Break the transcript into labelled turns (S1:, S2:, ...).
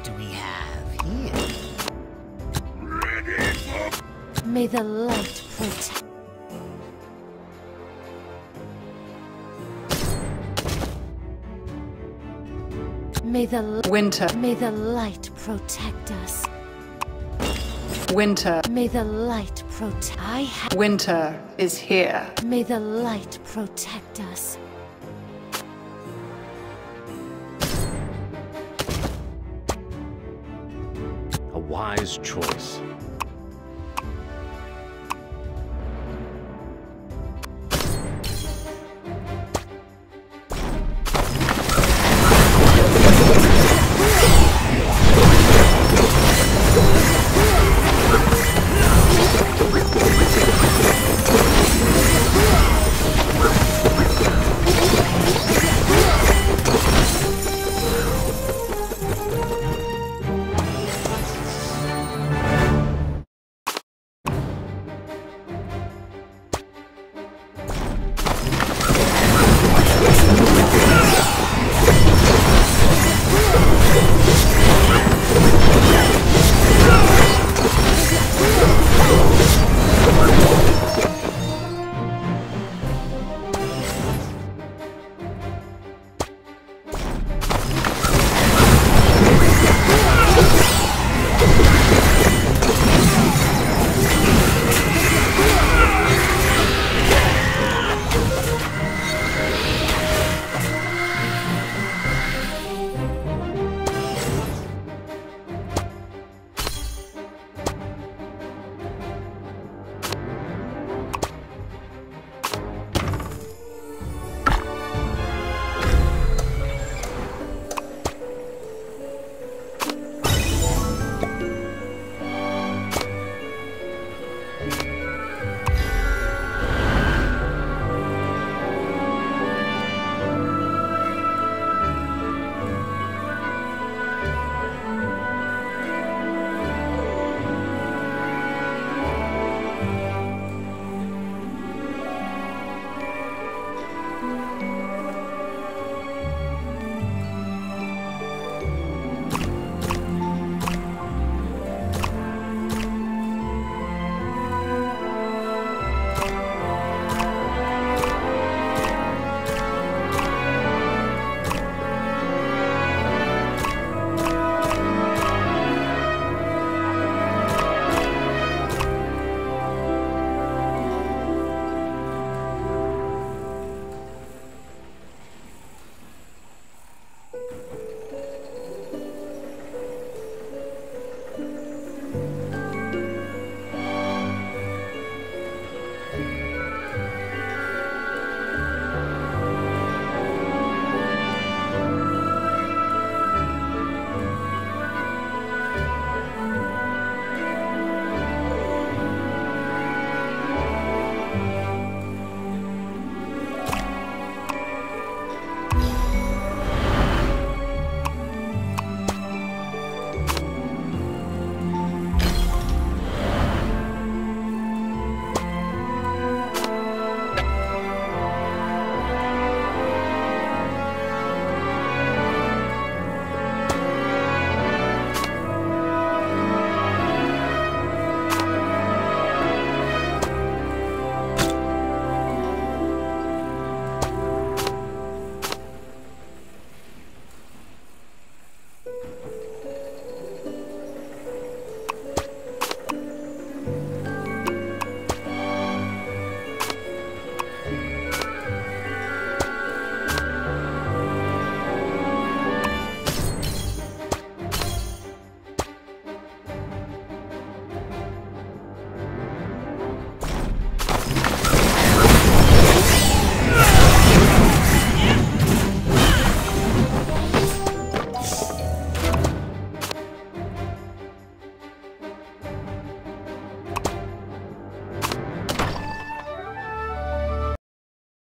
S1: What do we have here?
S2: May the light protect. May the
S3: Winter,
S2: may the light protect us.
S3: winter,
S2: May the light protect. I have.
S3: winter is here.
S2: May the light protect us.
S4: Wise choice.